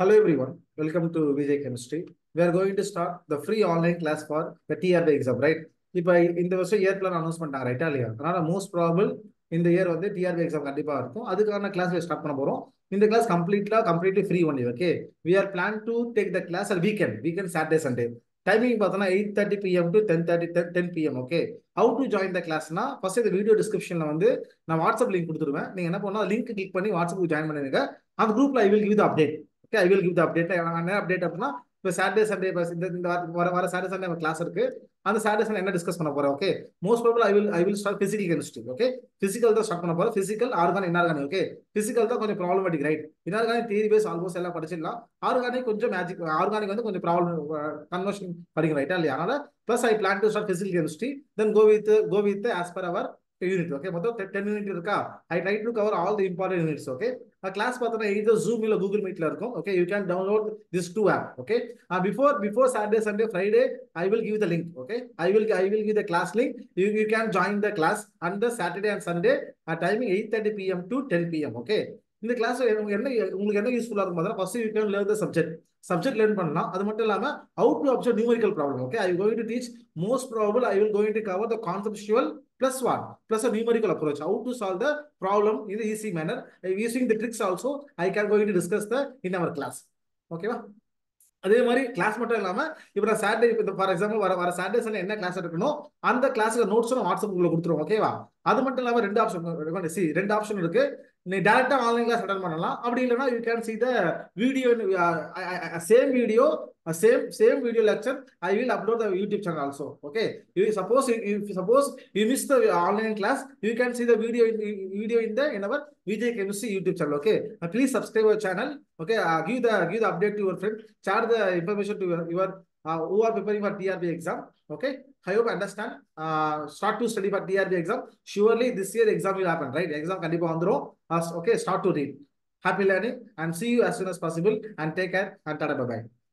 Hello everyone, welcome to Vijay Chemistry. We are going to start the free online class for the TRB exam, right? இப்போ இந்த வருஷம் year plan announce பண்ணிட்டாங்க ரைட்டா இல்லையா? அதனால most probable இந்த year வந்து டிஆர்பி எக்ஸாம் கண்டிப்பாக இருக்கும். அதுக்கான கிளாஸ் ஸ்டார்ட் பண்ண போகிறோம் இந்த class கம்ப்ளீட்லா completely free only okay we are plan to take the class at weekend weekend Saturday Sunday timing பார்த்தோன்னா eight thirty PM to ten thirty ten ten PM okay how to join the கிளாஸ்னா first இந்த video டிஸ்கிரிப்ஷனில் வந்து நான் WhatsApp link கொடுத்துருவேன் நீங்கள் என்ன பண்ணா link click பண்ணி வாட்ஸ்அப்புக்கு ஜாயின் பண்ணுங்க அந்த குரூப்பில் I will give the update okay I will give the update என்ன அப்டேட் அப்படின்னா இப்போ சாட்டர்டே சண்டே இந்த இந்த வர வர சாட்டர்டே சண்டே நம்ம கிளாஸ் இருக்கு. அந்த சாட்டர்டே சண்டே என்ன டிஸ்கஸ் பண்ண போறோம்? Okay most problem I will I will start physical chemistry okay physical தான் ஸ்டார்ட் பண்ண போறோம். Physical organic inorganic okay physical தான் கொஞ்சம் problematic right inorganic theory base almost எல்லாம் படிச்சிடலாம். ஆர்கானிக் கொஞ்சம் மேஜிக் ஆர்கானிக் வந்து கொஞ்சம் ப்ராப்ளம் கன்வர்ஷன் படிக்கணும் ரைட்டா இல்லையா? அதனால plus I plan to start physical chemistry then go with go with as per our unit okay மொத்தம் டென் யூனிட் இருக்கா I try to cover all the important units okay class பார்த்தோன்னா இது zoom இல்ல Google மீட்ல இருக்கும் okay you can download this two app okay before before Saturday Sunday Friday I will give the link okay I will I will give the class link you you can join the class and the Saturday and Sunday timing eight thirty PM to ten PM okay இந்த class என்ன உங்களுக்கு என்ன யூஸ்ஃபுல்லாக இருக்கும் பார்த்தா first you can learn the subject subject learn பண்ணலாம். அது மட்டும் இல்லாமல் out to observe numerical problem okay I going to teach most probable I will going to cover the conceptual plus one plus a numerical approach. How to solve the problem in the easy manner. Using the tricks also. I can going to discuss the in our class. ஓகேவா அதே மாதிரி class மட்டும் இல்லாம இப்போ நான் Saturday இப்போ for example வர வர சாட்டர்டே என்ன கிளாஸ் எடுக்கணும் அந்த கிளாஸ்ல நோட்ஸும் வாட்ஸ்அப் உங்களுக்கு கொடுத்துருவோம் ஓகேவா அது மட்டும் இல்லாம ரெண்டு ஆப்ஷன் சி ரெண்டு ஆப்ஷன் இருக்கு. நீ டேரக்டா ஆன்லைன் கிளாஸ் அட்டன் பண்ணலாம். அப்படி இல்லைன்னா you can see the video same video uh, same same video lecture i will upload the youtube channel also okay you suppose you, suppose you miss the online class you can see the video in, in video in the in our vj chemistry youtube channel okay uh, please subscribe our channel okay uh, give the give the update to your friend share the information to your, your uh, who are preparing for DRB exam. Okay, I hope understand. Uh, start to study for DRB exam. Surely this year exam will happen, right? Exam can be on the as Okay, start to read. Happy learning and see you as soon as possible. And take care and tada bye bye.